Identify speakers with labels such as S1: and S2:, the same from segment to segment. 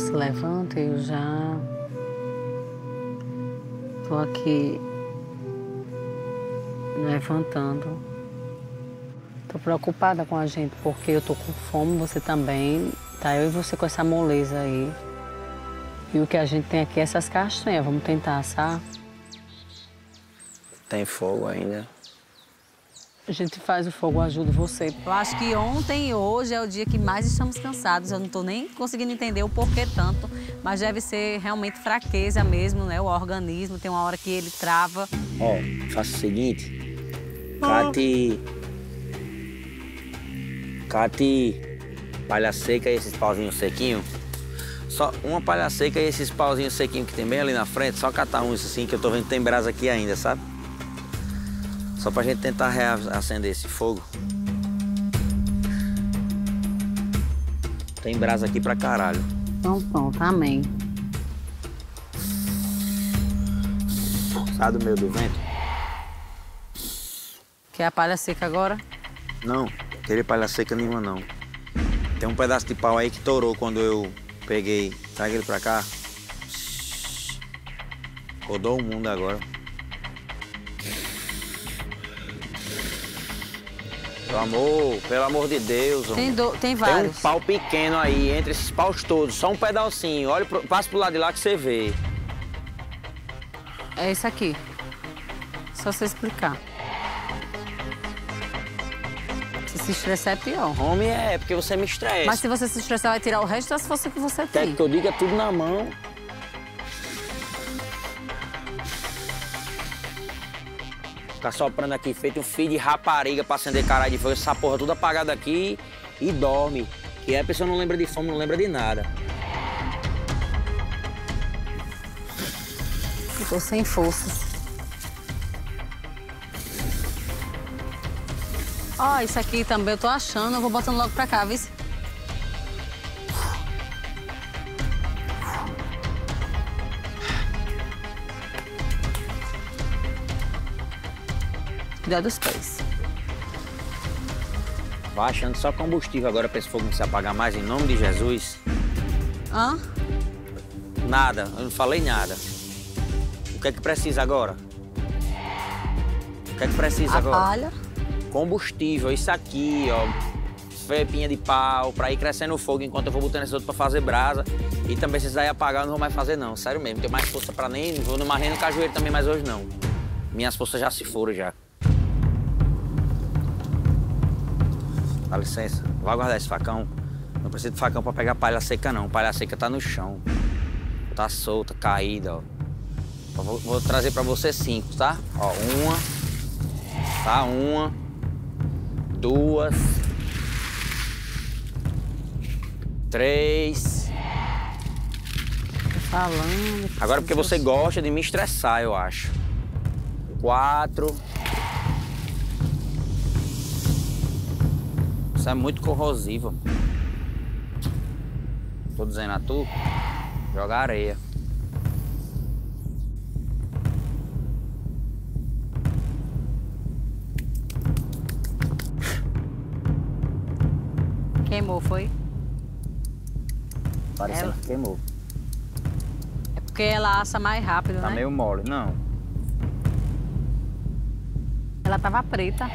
S1: se levanta, eu já tô aqui levantando. Tô preocupada com a gente, porque eu tô com fome, você também. Tá eu e você com essa moleza aí. E o que a gente tem aqui é essas castanhas. Vamos tentar assar.
S2: Tem fogo ainda.
S1: A gente faz o fogo, ajuda você.
S3: Eu acho que ontem e hoje é o dia que mais estamos cansados. Eu não estou nem conseguindo entender o porquê tanto, mas deve ser realmente fraqueza mesmo, né? O organismo tem uma hora que ele trava.
S2: Ó, faça o seguinte. Cate. Cate palha seca e esses pauzinhos sequinhos. Só uma palha seca e esses pauzinhos sequinhos que tem bem ali na frente, só catar uns assim, que eu tô vendo que tem brasa aqui ainda, sabe? Só pra gente tentar reacender esse fogo. Tem brasa aqui pra caralho.
S1: Então pronto, amém.
S2: Sai do meio do vento?
S1: Quer a palha seca agora?
S2: Não, querer palha seca nenhuma não. Tem um pedaço de pau aí que torou quando eu peguei. Traga ele pra cá. Rodou o mundo agora. Amor, pelo amor de Deus.
S1: Tem, do, tem
S2: Tem
S1: vários.
S2: um pau pequeno aí, entre esses paus todos, só um pedacinho. Olha, pro, passa pro lado de lá que você vê.
S1: É esse aqui. Só você explicar. Se se estressar é pior.
S2: Homem é, porque você me estressa.
S1: Mas se você se estressar, vai tirar o resto das forças que você
S2: Quer
S1: tem.
S2: que eu diga tudo na mão. Ficar soprando aqui, feito um fio de rapariga pra acender caralho de fogo, essa porra tudo apagada aqui e dorme. Que aí a pessoa não lembra de fome, não lembra de nada.
S1: Ficou sem forças. Ó, isso aqui também eu tô achando. Eu vou botando logo pra cá, viu? Cuidado dos pés.
S2: Vai achando só combustível agora pra esse fogo não se apagar mais, em nome de Jesus.
S1: Hã?
S2: Nada, eu não falei nada. O que é que precisa agora? O que é que precisa
S1: A
S2: agora?
S1: palha.
S2: combustível, isso aqui, ó, fepinha de pau, pra ir crescendo o fogo enquanto eu vou botando esse outro pra fazer brasa. E também se isso daí apagar, eu não vou mais fazer não, sério mesmo. Tenho mais força pra nem, vou no marrendo cajueiro também, mas hoje não. Minhas forças já se foram já. Dá licença, vou aguardar esse facão. Não preciso de facão pra pegar palha seca não, palha seca tá no chão. Tá solta, caída, ó. Eu Vou, vou trazer pra você cinco, tá? Ó, uma, tá? Uma, duas, três.
S1: Falando.
S2: Agora porque você gosta de me estressar, eu acho. Quatro. Isso é muito corrosivo. Tô dizendo a tu, joga areia.
S1: Queimou, foi?
S2: Parecendo
S1: Ela-
S2: que queimou.
S1: É porque ela assa mais rápido,
S2: Tá
S1: né?
S2: meio mole. Não.
S1: Ela tava preta.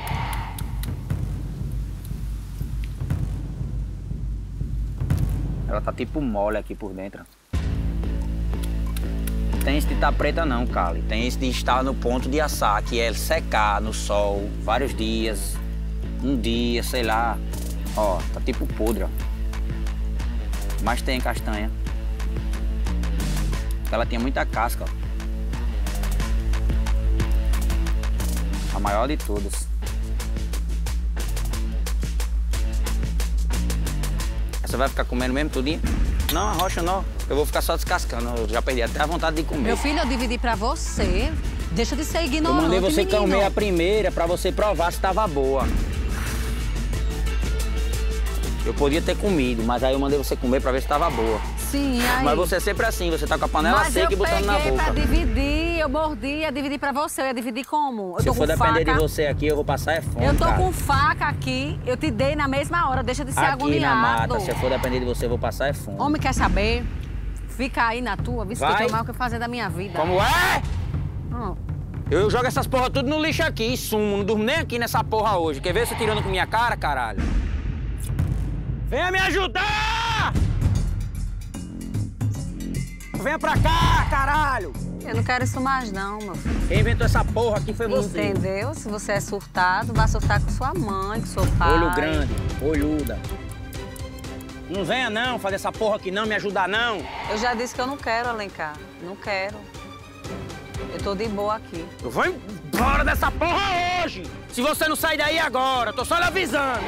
S2: Ela tá tipo mole aqui por dentro. Tem esse de estar preta não, Kali. Tem esse de estar no ponto de assar, que é secar no sol vários dias. Um dia, sei lá. Ó, tá tipo podre, ó. Mas tem castanha. Ela tinha muita casca, ó. A maior de todas. Você vai ficar comendo mesmo tudinho? Não, a rocha não. Eu vou ficar só descascando. Eu já perdi até a vontade de comer.
S1: Meu filho, eu dividi pra você. Deixa de ser
S2: eu
S1: ignorante,
S2: mandei você
S1: menino.
S2: comer a primeira pra você provar se tava boa. Eu podia ter comido, mas aí eu mandei você comer pra ver se tava boa.
S1: Sim, aí.
S2: Mas você é sempre assim, você tá com a panela
S1: Mas
S2: seca
S1: eu
S2: e botando na
S1: peguei
S2: boca.
S1: pra dividir, eu mordi, ia dividir pra você, eu ia dividir como? Eu
S2: Se for depender
S1: faca.
S2: de você aqui, eu vou passar é fome,
S1: Eu tô
S2: cara.
S1: com faca aqui, eu te dei na mesma hora, deixa de ser
S2: Aqui
S1: agoniado.
S2: na mata, se for depender de você, eu vou passar é fome.
S1: Homem quer saber? Fica aí na tua, visto que
S2: Vai.
S1: eu tenho o que fazer da minha vida.
S2: Como é?
S1: Hum.
S2: Eu jogo essas porra tudo no lixo aqui, e sumo. Não durmo nem aqui nessa porra hoje. Quer ver você tirando com minha cara, caralho? Venha me ajudar! Venha pra cá, caralho!
S1: Eu não quero isso mais não, meu filho.
S2: Quem inventou essa porra aqui foi você.
S1: Entendeu? Se você é surtado, vá surtar com sua mãe, com seu pai.
S2: Olho grande, olhuda. Não venha não fazer essa porra aqui não, me ajudar não.
S1: Eu já disse que eu não quero, Alencar. Não quero. Eu tô de boa aqui.
S2: Eu vou embora dessa porra hoje! Se você não sair daí agora, tô só lhe avisando.